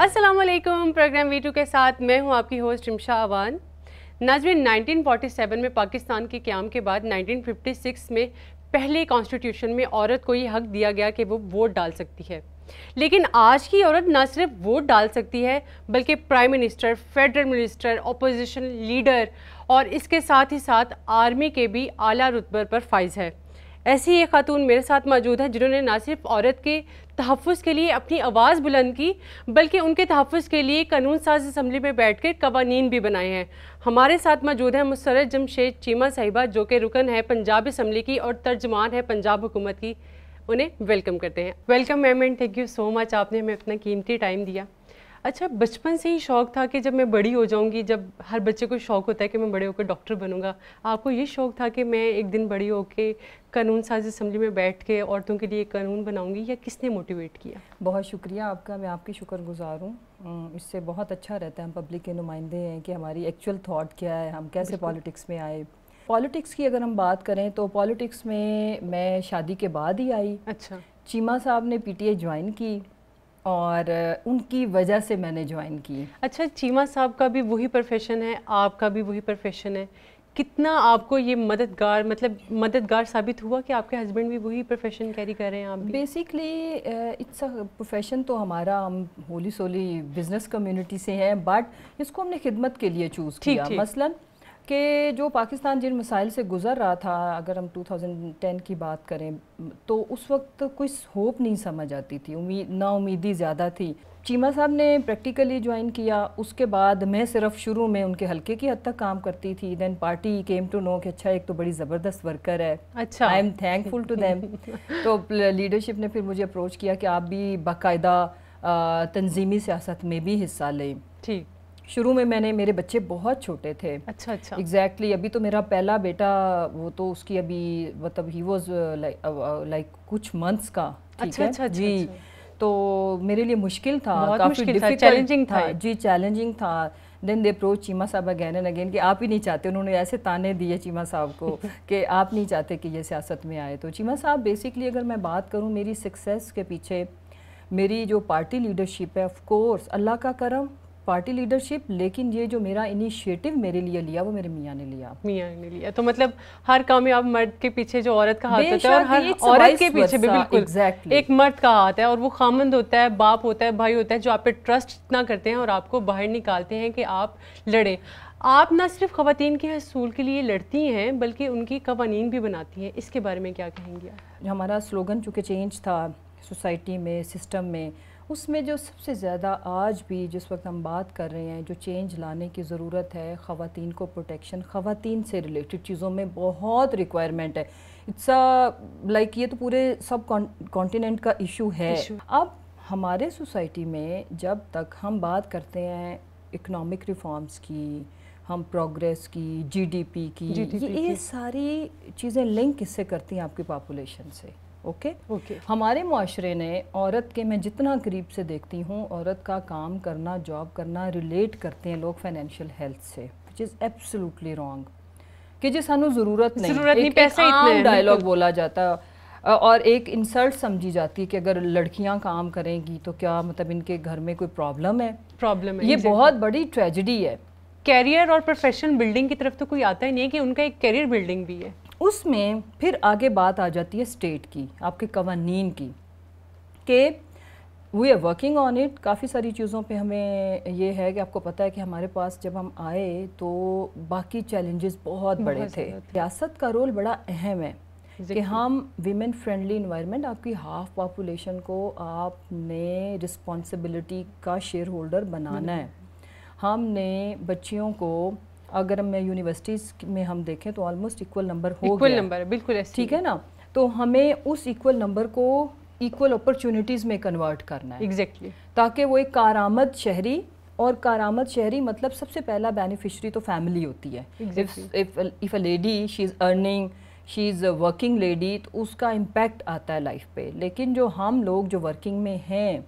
वालेकुम programme V two के साथ मैं हूँ आपकी होस्ट इमशा अवान नाजरीन 1947 में पाकिस्तान के क्याम के बाद 1956 में पहले कॉन्स्टिट्यूशन में औरत को ये हक दिया गया कि वो वोट डाल सकती है। लेकिन आज की औरत न सिर्फ़ वोट डाल सकती है, बल्कि prime minister, federal minister opposition leader और इसके साथ ही साथ आर्मी के भी आला रुतबर पर फाइज है। ऐसी एक खातून मेरे साथ मौजूद है जिन्होंने ना सिर्फ़ औरत के तहफ़ के लिए अपनी आवाज़ बुलंद की, बल्कि उनके तहफ़ के लिए कानून साज असम्बली में बैठ कर कवानीन भी बनाए हैं। हमारे साथ मौजूद है मुसरत जमशेद चीमा साहिबा, जो कि रुकन है पंजाब असम्बली की और तर्जमान है पंजाब हुकूमत की। उन्हें वेलकम करते हैं। Welcome, ma'am, and thank you so much. आपने हमें अपना कीमती टाइम दिया। अच्छा बचपन से ही शौक़ था कि जब मैं बड़ी हो जाऊँगी जब हर बच्चे को शौक़ होता है कि मैं बड़े होकर डॉक्टर बनूँगा आपको ये शौक़ था कि मैं एक दिन बड़ी होकर कानून साज असम्बली में बैठ के औरतों के लिए कानून बनाऊँगी या किसने मोटिवेट किया? बहुत शुक्रिया आपका मैं आपकी शुक्रगुजार हूँ। इससे बहुत अच्छा रहता है हम पब्लिक के नुमाइंदे हैं कि हमारी एक्चुअल थाट क्या है हम कैसे पॉलिटिक्स में आए। पॉलिटिक्स की अगर हम बात करें तो पॉलिटिक्स में मैं शादी के बाद ही आई। अच्छा। चीमा साहब ने पीटीए ज्वाइन की। और उनकी वजह से मैंने ज्वाइन की। अच्छा चीमा साहब का भी वही प्रोफेशन है आपका भी वही प्रोफेशन है। कितना आपको ये मददगार मतलब मददगार साबित हुआ कि आपके हस्बैंड भी वही प्रोफेशन कैरी कर रहे हैं आप बेसिकली इट्स अ प्रोफेशन तो हमारा हम होली सोली बिज़नेस कम्युनिटी से हैं बट इसको हमने खिदमत के लिए चूज़ किया। मसलन कि जो पाकिस्तान जिन मसाइल से गुज़र रहा था अगर हम 2010 की बात करें तो उस वक्त कोई होप नहीं समझ आती थी उम्मीद ना उम्मीदी ज़्यादा थी। चीमा साहब ने प्रैक्टिकली ज्वाइन किया उसके बाद मैं सिर्फ़ शुरू में उनके हल्के की हद तक काम करती थी। Then party came to know कि अच्छा एक तो बड़ी ज़बरदस्त वर्कर है। अच्छा। I am thankful to them तो लीडरशिप ने फिर मुझे अप्रोच किया कि आप भी बाकायदा तंजीमी सियासत में भी हिस्सा लें। ठीक। शुरू में मैंने मेरे बच्चे बहुत छोटे थे। अच्छा अच्छा। एग्जैक्टली exactly, अभी तो मेरा पहला बेटा वो तो उसकी अभी मतलब ही वॉज़ लाइक कुछ मंथ्स का अच्छा, अच्छा, जी। अच्छा, तो मेरे लिए मुश्किल था काफ़ी था चैलेंजिंग था। जी चैलेंजिंग था। देन दे अप्रोच चीमा साहब अगैन एंड अगेन कि आप ही नहीं चाहते उन्होंने ऐसे ताने दिए चीमा साहब को कि आप नहीं चाहते कि ये सियासत में आए। तो चीमा साहब बेसिकली अगर मैं बात करूँ मेरी सक्सेस के पीछे मेरी जो पार्टी लीडरशिप है ऑफ़ कोर्स अल्लाह का करम पार्टी लीडरशिप लेकिन ये जो मेरा इनिशिएटिव मेरे लिए लिया वो मेरे मियाँ ने लिया। मियाँ ने लिया। तो मतलब हर कामयाब मर्द के पीछे जो औरत का हाथ होता है और हर औरत के पीछे भी बिल्कुल exactly. एक मर्द का हाथ है और वो खामंद होता है बाप होता है भाई होता है जो आप पे ट्रस्ट इतना करते हैं और आपको बाहर निकालते हैं कि आप लड़ें। आप ना सिर्फ़ खातन के हसूल के लिए लड़ती हैं बल्कि उनकी कवानीन भी बनाती हैं। इसके बारे में क्या कहेंगे हमारा स्लोगन चूँकि चेंज था सोसाइटी में सिस्टम में उसमें जो सबसे ज़्यादा आज भी जिस वक्त हम बात कर रहे हैं जो चेंज लाने की ज़रूरत है ख़वान को प्रोटेक्शन ख़वान से रिलेटेड चीज़ों में बहुत रिक्वायरमेंट है। इट्स लाइक ये तो पूरे सब कॉन्टिनेंट का इशू है। अब हमारे सोसाइटी में जब तक हम बात करते हैं इकोनॉमिक रिफॉर्म्स की हम प्रोग्रेस की जीडीपी की GDP ये, ये सारी चीज़ें लिंक किससे करती हैं आपकी पॉपुलेशन से? ओके? okay? ओके। okay. हमारे माशरे ने औरत के मैं जितना करीब से देखती हूँ औरत का काम करना जॉब करना रिलेट करते हैं लोग फाइनेंशियल हेल्थ से विच इज़ एब्सोल्युटली रॉन्ग कि जी सानू ज़रूरत नहीं। ज़रूरत नहीं पैसे इतने डायलॉग बोला जाता है और एक इंसल्ट समझी जाती है कि अगर लड़कियाँ काम करेंगी तो क्या मतलब इनके घर में कोई प्रॉब्लम है? प्रॉब्लम है ये बहुत बड़ी ट्रेजिडी है। कैरियर और प्रोफेशनल बिल्डिंग की तरफ़ तो कोई आता ही नहीं है कि उनका एक कैरियर बिल्डिंग भी है। उसमें फिर आगे बात आ जाती है स्टेट की आपके कवानीन की कि we are working on it काफ़ी सारी चीज़ों पे हमें ये है कि आपको पता है कि हमारे पास जब हम आए तो बाकी चैलेंजेस बहुत बड़े थे। रियासत का रोल बड़ा अहम है कि हम वीमेन फ्रेंडली इन्वायरमेंट आपकी हाफ़ पॉपुलेशन को आपने रिस्पॉन्सिबिलिटी का शेयर होल्डर बनाना है। हमने बच्चियों को अगर मैं यूनिवर्सिटीज़ में हम देखें तो ऑलमोस्ट इक्वल नंबर हो इक्वल नंबर बिल्कुल ठीक है ना? तो हमें उस इक्वल नंबर को इक्वल अपॉर्चुनिटीज़ में कन्वर्ट करना है। Exactly exactly. ताकि वो एक कारामद शहरी और कारामद शहरी मतलब सबसे पहला बेनिफिशरी तो फैमिली होती है। If a lady she is earning she is working lady तो उसका इम्पैक्ट आता है लाइफ पे। लेकिन जो हम लोग जो वर्किंग में हैं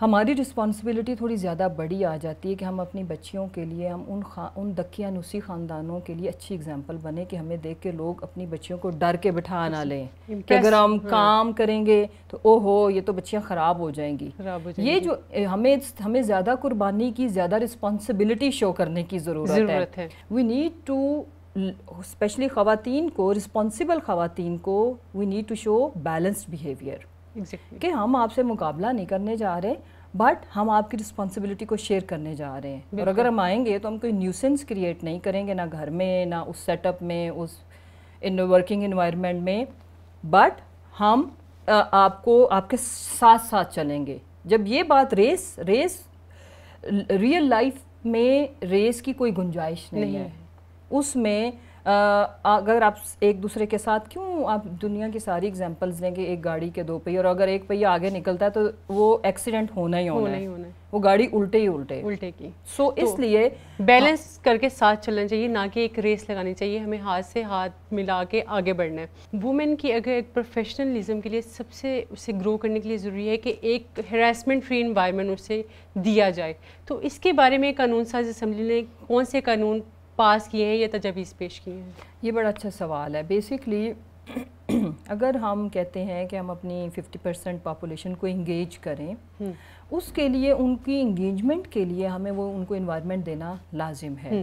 हमारी रिस्पॉन्सिबिलिटी थोड़ी ज़्यादा बड़ी आ जाती है कि हम अपनी बच्चियों के लिए हम उन खा उन दकिया नुसी ख़ानदानों के लिए अच्छी एग्जांपल बने कि हमें देख के लोग अपनी बच्चियों को डर के बिठा ना लें। कि अगर हम हाँ। काम करेंगे तो ओहो ये तो बच्चियाँ ख़राब हो जाएँगी। ये जो हमें हमें ज़्यादा कुर्बानी की ज़्यादा रिस्पॉन्सिबिलिटी शो करने की ज़रूरत है। वी नीड टू स्पेशली ख़वातीन को रिस्पॉन्सिबल ख़वातीन को we need to show balanced behaviour exactly. कि हम आपसे मुकाबला नहीं करने जा रहे बट हम आपकी रिस्पॉन्सिबिलिटी को शेयर करने जा रहे हैं। और अगर हम आएँगे तो हम कोई न्यूसेंस क्रिएट नहीं करेंगे ना घर में ना उस सेटअप में उस इन वर्किंग इन्वायरमेंट में। बट हम आ, आपको आपके साथ साथ चलेंगे। जब ये बात रेस रेस रियल लाइफ में रेस की कोई गुंजाइश नहीं, नहीं है। उसमें अगर आप एक दूसरे के साथ क्यों आप दुनिया की सारी एग्जांपल्स लेंगे एक गाड़ी के दो पहिए और अगर एक पहिया आगे निकलता है तो वो एक्सीडेंट होना ही होना, होना है। ही होना है। वो गाड़ी उल्टे ही उल्टे उल्टे की। सो so, तो इसलिए बैलेंस हाँ, करके साथ चलना चाहिए ना कि एक रेस लगानी चाहिए। हमें हाथ से हाथ मिला के आगे बढ़ना है। वुमेन की अगर एक प्रोफेशनलिज्म के लिए सबसे उसे ग्रो करने के लिए ज़रूरी है कि एक हरासमेंट फ्री इन्वायरमेंट उसे दिया जाए। तो इसके बारे में कानून साज असम्बली ने कौन से कानून पास किए हैं या तजावीज़ पेश किए हैं? ये बड़ा अच्छा सवाल है। बेसिकली अगर हम कहते हैं कि हम अपनी 50 परसेंट पॉपुलेशन को इंगेज करें हम्म। उसके लिए उनकी इंगेजमेंट के लिए हमें वो उनको इन्वायरमेंट देना लाजिम है हम्म।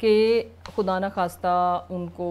कि खुदा न खास्ता उनको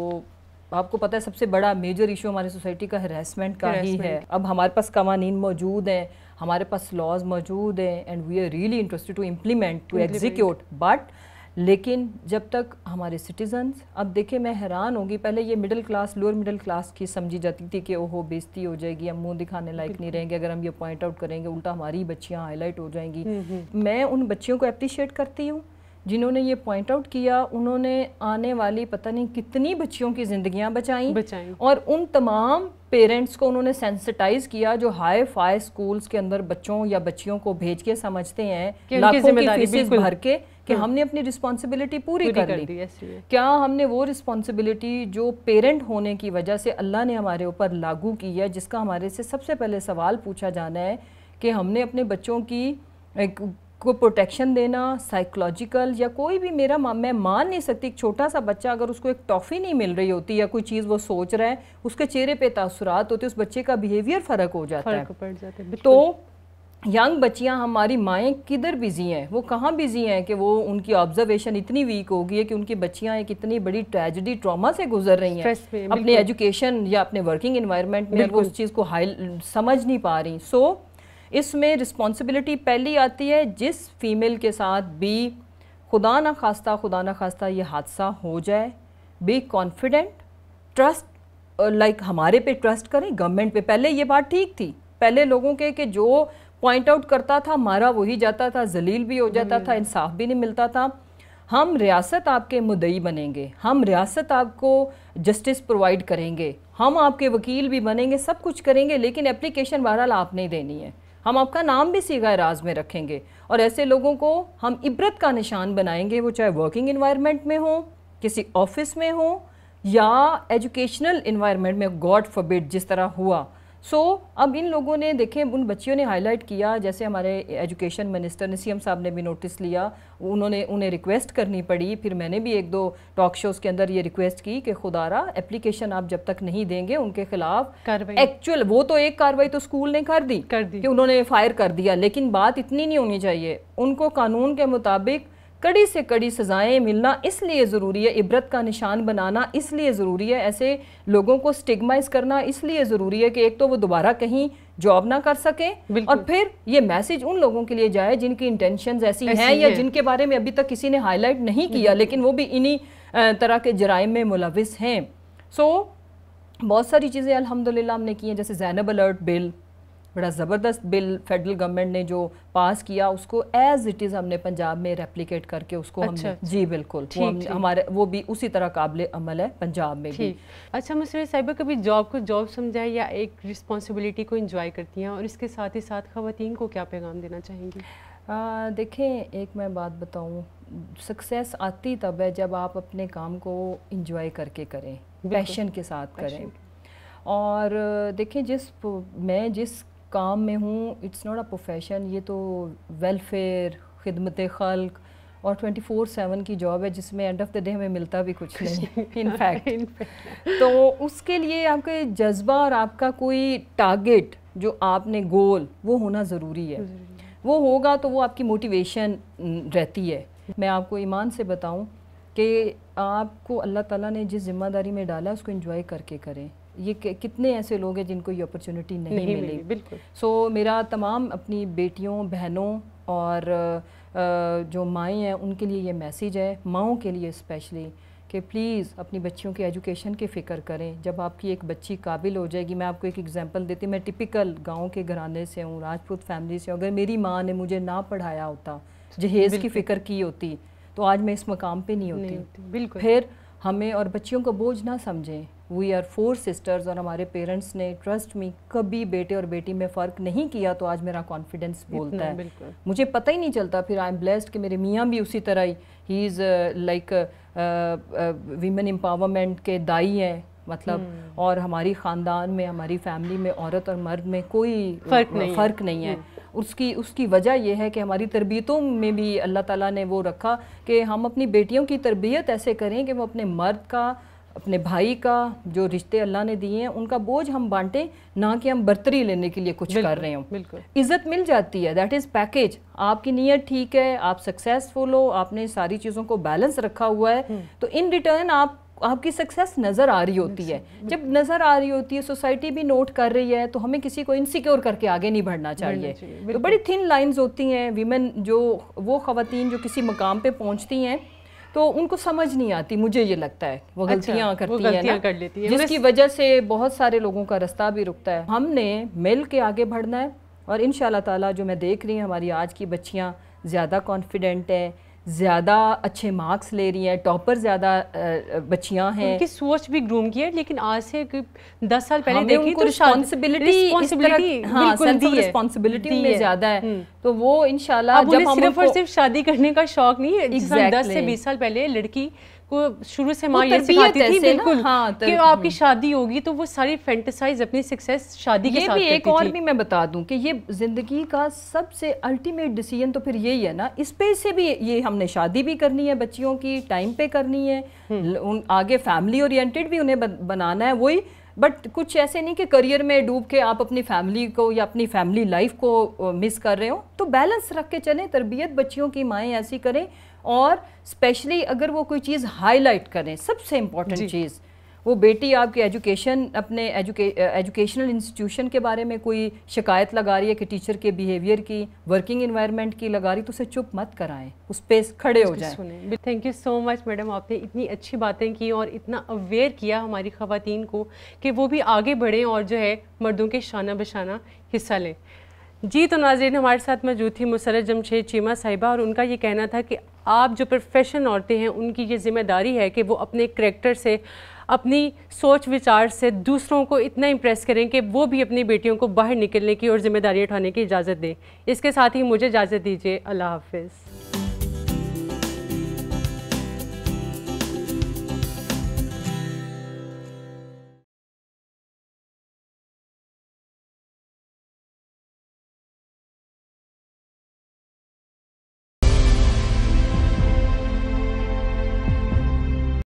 आपको पता है सबसे बड़ा मेजर इशू हमारी सोसाइटी का हरासमेंट का ही है। अब हमारे पास कवानीन मौजूद हैं हमारे पास लॉज मौजूद हैं and we are really interested to implement to execute but लेकिन जब तक हमारे सिटीजन्स अब देखे मैं हैरान होगी पहले ये middle class lower middle class की समझी जाती थी कि ओहो बेइज्जती हो जाएगी हम मुँह दिखाने लायक नहीं रहेंगे अगर हम ये पॉइंट आउट करेंगे उल्टा हमारी बच्चियाँ हाईलाइट हो जाएँगी। हम्म, हम्म। मैं उन बच्चियों को अप्रिशिएट करती हूँ जिन्होंने ये पॉइंट आउट किया उन्होंने आने वाली पता नहीं कितनी बच्चियों की ज़िंदगियाँ बचाई बचाई। और उन तमाम पेरेंट्स को उन्होंने सेंसिटाइज किया जो हाई फाई स्कूल्स के अंदर बच्चों या बच्चियों को भेज के समझते हैं लाखों की फीसेस भर के कि हाँ। हमने अपनी रिस्पॉन्सिबिलिटी पूरी, पूरी कर, ली। क्या हमने वो रिस्पॉन्सिबिलिटी जो पेरेंट होने की वजह से अल्लाह ने हमारे ऊपर लागू की है जिसका हमारे से सबसे पहले सवाल पूछा जाना है कि हमने अपने बच्चों की को प्रोटेक्शन देना साइकोलॉजिकल या कोई भी मेरा मैं मान नहीं सकती एक छोटा सा बच्चा अगर उसको एक टॉफ़ी नहीं मिल रही होती या कोई चीज़ वो सोच रहा है उसके चेहरे पे तासुरात होते उस बच्चे का बिहेवियर फ़र्क हो जाता है। तो यंग बच्चियाँ हमारी माएँ किधर बिज़ी हैं? वो कहाँ बिज़ी हैं कि वो उनकी ऑब्जर्वेशन इतनी वीक हो गई है कि उनकी बच्चियाँ एक इतनी बड़ी ट्रेजिडी ट्रॉमा से गुजर रही हैं। अपने एजुकेशन या अपने वर्किंग इन्वायरमेंट में वो उस चीज़ को हाई समझ नहीं पा रही। सो so, इसमें रिस्पॉन्सिबिलिटी पहली आती है जिस फीमेल के साथ भी खुदा ना खास्ता खुदा ना खास्ता ये हादसा हो जाए। बी कॉन्फिडेंट ट्रस्ट लाइक हमारे पे ट्रस्ट करें गवर्नमेंट पे। पहले ये बात ठीक थी। पहले लोगों के कि जो पॉइंट आउट करता था मारा वही जाता था जलील भी हो जाता था इंसाफ भी नहीं मिलता था। हम रियासत आपके मुदई बनेंगे हम रियासत आपको जस्टिस प्रोवाइड करेंगे हम आपके वकील भी बनेंगे सब कुछ करेंगे लेकिन एप्लीकेशन बहरहाल आपने देनी है। हम आपका नाम भी सीगा राज में रखेंगे और ऐसे लोगों को हम इबरत का निशान बनाएँगे वो चाहे वर्किंग इन्वायरमेंट में हो किसी ऑफ़िस में हो या एजुकेशनल इन्वायरमेंट में गॉड फॉरबिड जिस तरह हुआ सो so, अब इन लोगों ने देखें उन बच्चियों ने हाईलाइट किया जैसे हमारे एजुकेशन मिनिस्टर ने सीएम साहब ने भी नोटिस लिया उन्होंने उन्हें रिक्वेस्ट करनी पड़ी। फिर मैंने भी एक दो टॉक शोज़ के अंदर ये रिक्वेस्ट की कि खुदारा एप्लीकेशन आप जब तक नहीं देंगे उनके खिलाफ एक्चुअल वो तो एक कार्रवाई तो स्कूल ने कर दी कर दी। कि उन्होंने फायर कर दिया लेकिन बात इतनी नहीं होनी चाहिए। उनको कानून के मुताबिक कड़ी से कड़ी सज़ाएँ मिलना इसलिए ज़रूरी है इबरत का निशान बनाना इसलिए ज़रूरी है ऐसे लोगों को स्टिग्माइज करना इसलिए ज़रूरी है कि एक तो वो दोबारा कहीं जॉब ना कर सके और फिर ये मैसेज उन लोगों के लिए जाए जिनकी इंटेंशन ऐसी, ऐसी हैं। या जिनके बारे में अभी तक किसी ने हाईलाइट नहीं किया लेकिन वो भी इन्हीं तरह के जराइम में मुलविस हैं। सो बहुत सारी चीज़ें अलहमदिल्ला हमने की हैं जैसे जैनब अलर्ट बिल बड़ा ज़बरदस्त बिल फेडरल गवर्नमेंट ने जो पास किया उसको एज इट इज़ हमने पंजाब में रेप्लीकेट करके उसको अच्छा, हमने अच्छा। जी बिल्कुल। वो हम, हमारे वो भी उसी तरह काबिल अमल है पंजाब में भी। अच्छा मसर साहिबा कभी जॉब को जॉब समझाए या एक रिस्पॉन्सिबिलिटी को इंजॉय करती हैं और इसके साथ ही साथ खातन को क्या पैगाम देना चाहेंगी? देखें एक मैं बात बताऊँ सक्सेस आती तब है जब आप अपने काम को इंजॉय करके करें पैशन के साथ करें। और देखें जिस मैं जिस काम में हूँ इट्स नॉट अ प्रोफेशन ये तो वेलफेयर खिदमत खल्क और ट्वेंटी फोर सेवन की जॉब है जिसमें एंड ऑफ़ द डे हमें मिलता भी कुछ नहीं। इन फैक्ट तो उसके लिए आपके जज्बा और आपका कोई टारगेट जो आपने गोल वो होना ज़रूरी है। वो होगा तो वो आपकी मोटिवेशन रहती है। मैं आपको ईमान से बताऊँ कि आपको अल्लाह ताला ने जिस ज़िम्मेदारी में डाला उसको एंजॉय करके करें। ये कितने ऐसे लोग हैं जिनको ये अपॉर्चुनिटी नहीं, नहीं मिली? बिल्कुल। सो so, मेरा तमाम अपनी बेटियों बहनों और जो माएँ हैं उनके लिए ये मैसेज है माओ के लिए स्पेशली कि प्लीज़ अपनी बच्चियों की एजुकेशन की फ़िक्र करें। जब आपकी एक बच्ची काबिल हो जाएगी मैं आपको एक एग्जांपल देती मैं टिपिकल गाँव के घराने से हूँ राजपूत फैमिली से अगर मेरी माँ ने मुझे ना पढ़ाया होता जहेज़ की फ़िक्र की होती तो आज मैं इस मकाम पे नहीं होती, नहीं होती बिल्कुल। फिर हमें और बच्चियों को बोझ ना समझें। वी आर फोर सिस्टर्स और हमारे पेरेंट्स ने ट्रस्ट मी कभी बेटे और बेटी में फ़र्क नहीं किया तो आज मेरा कॉन्फिडेंस बोलता है मुझे पता ही नहीं चलता फिर आई एम ब्लेस्ड कि मेरे मियाँ भी उसी तरह ही ही इज़ लाइक वीमेन एम्पावरमेंट के दाई हैं मतलब hmm. और हमारी ख़ानदान में हमारी फैमिली में औरत और मर्द में कोई फ़र्क नहीं फ़र्क नहीं है hmm. उसकी उसकी वजह यह है कि हमारी तरबियतों में भी अल्लाह ताला ने वो रखा कि हम अपनी बेटियों की तरबियत ऐसे करें कि वो अपने मर्द का अपने भाई का जो रिश्ते अल्लाह ने दिए हैं उनका बोझ हम बांटें ना कि हम बर्तरी लेने के लिए कुछ कर रहे हो। बिल्कुल। इज़्ज़त मिल जाती है दैट इज़ पैकेज आपकी नीयत ठीक है आप सक्सेसफुल हो आपने सारी चीज़ों को बैलेंस रखा हुआ है हम्म। तो इन रिटर्न आप आपकी सक्सेस नज़र आ रही होती है। जब नज़र आ रही होती है सोसाइटी भी नोट कर रही है तो हमें किसी को इनसिक्योर करके आगे नहीं बढ़ना चाहिए। तो बड़ी थिन लाइंस होती हैं वीमेन जो वो ख़वातीन जो किसी मकाम पे पहुँचती हैं तो उनको समझ नहीं आती मुझे ये लगता है वो गलतियाँ अच्छा, करती हैं कर लेती है। जिसकी वजह से बहुत सारे लोगों का रास्ता भी रुकता है। हमने मिल के आगे बढ़ना है और इन ताला जो मैं देख रही हूँ हमारी आज की बच्चियाँ ज़्यादा कॉन्फिडेंट हैं ज़्यादा अच्छे मार्क्स ले रही हैं टॉपर ज़्यादा बच्चियाँ हैं। उनकी सोच भी ग्रूम की है लेकिन आज से दस साल पहले देखिए तो रिस्पॉन्सिबिलिटी हाँ रिस्पॉन्सिबिलिटी में ज़्यादा है। हम्म। तो वो इनशाला सिर्फ़ और सिर्फ़ शादी करने का शौक नहीं है। दस से बीस साल पहले लड़की को शुरू से माँ ये सिखाती थी बिल्कुल हाँ, कि आपकी शादी होगी तो वो सारी फैंटेसाइज अपनी सक्सेस शादी के साथ भी एक और भी मैं बता दूँ कि ये ज़िंदगी का सबसे अल्टीमेट डिसीज़न तो फिर यही है ना इस पे से भी ये हमने शादी भी करनी है बच्चियों की टाइम पे करनी है। हम्म। आगे फैमिली ओरिएंटेड भी उन्हें बनाना है वही बट कुछ ऐसे नहीं कि करियर में डूब के आप अपनी फैमिली को या अपनी फैमिली लाइफ को मिस कर रहे हो। तो बैलेंस रख के चलें तरबियत बच्चियों की माएँ ऐसी करें और स्पेशली अगर वो कोई चीज़ हाईलाइट करें सबसे इंपॉर्टेंट चीज़ वो बेटी आपकी एजुकेशन अपने एजुके एजुकेशनल इंस्टीट्यूशन के बारे में कोई शिकायत लगा रही है कि टीचर के बिहेवियर की वर्किंग इन्वायरमेंट की लगा रही तो उसे चुप मत कराएँ उस पर खड़े हो जाए। Thank you so much madam आपने इतनी अच्छी बातें की और इतना अवेयर किया हमारी खातन को कि वो भी आगे बढ़ें और जो है मर्दों के शाना बशाना हिस्सा लें। जी तो नाजरीन, हमारे साथ मौजूद थी मुसरत जमशेद चीमा साहिबा और उनका ये कहना था कि आप जो प्रोफेशन औरतें हैं, उनकी ये ज़िम्मेदारी है कि वो अपने करेक्टर से, अपनी सोच विचार से दूसरों को इतना इम्प्रेस करें कि वो भी अपनी बेटियों को बाहर निकलने की और ज़िम्मेदारी उठाने की इजाज़त दें। इसके साथ ही मुझे इजाज़त दीजिए। अल्लाह हाफिज़।